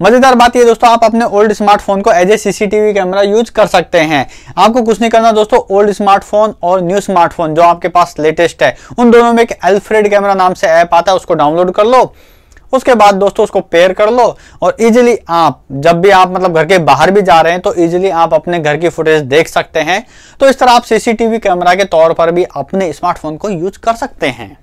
मज़ेदार बात ये, दोस्तों, आप अपने ओल्ड स्मार्टफ़ोन को as a CCTV camera use कर सकते हैं। आपको कुछ नहीं करना, दोस्तों ओल्ड स्मार्टफ़ोन और न्यू स्मार्टफ़ोन जो आपके पास लेटेस्ट है। उन दोनों में एक एल्फ्रेड कैमरा नाम से ऐप आता है, उसको डाउनलोड कर लो। उसके बाद, दोस्तों, उसको पेयर कर लो और इजीली आप, जब भी आप मतलब घर के बाहर भी जा रहे हैं तो इजीली आप अपने घर की फुटेज देख सकते हैं। तो इस तरह आप सीसीटीवी कैमरा के तौर पर भी अपने स्मार्टफ़ोन को यूज़ कर सकते हैं।